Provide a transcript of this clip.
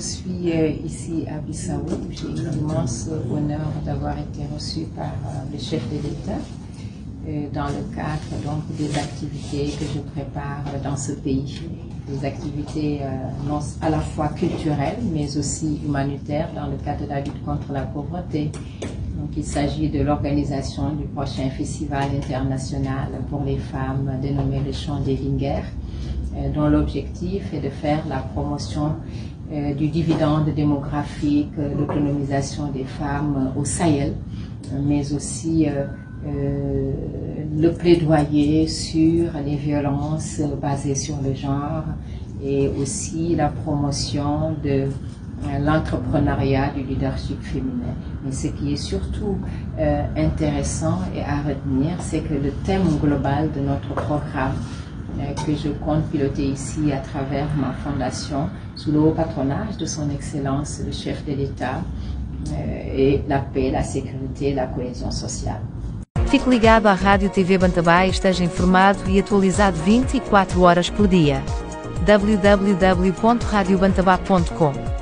je suis euh, ici à Bissau. J'ai l'immense honneur d'avoir été reçue par euh, le chef de l'État euh, dans le cadre donc, des activités que je prépare dans ce pays. Des activités à la fois culturelles mais aussi humanitaires dans le cadre de la lutte contre la pauvreté. Donc, il s'agit de l'organisation du prochain festival international pour les femmes dénommé le Chant des Lingers dont l'objectif est de faire la promotion euh, du dividende démographique, euh, l'autonomisation des femmes au Sahel, mais aussi euh, le plaidoyer sur les violences basées sur le genre et aussi la promotion de l'entrepreneuriat, du leadership féminin. Mais ce qui est surtout intéressant et à retenir, c'est que le thème global de notre programme que je compte piloter ici à travers ma fondation sous le haut patronage de son Excellence le chef de l'État et la paix, la sécurité, la cohésion sociale. Fique ligado à Rádio TV Bantabá e esteja informado e atualizado 24 horas por dia. www.radiobantabá.com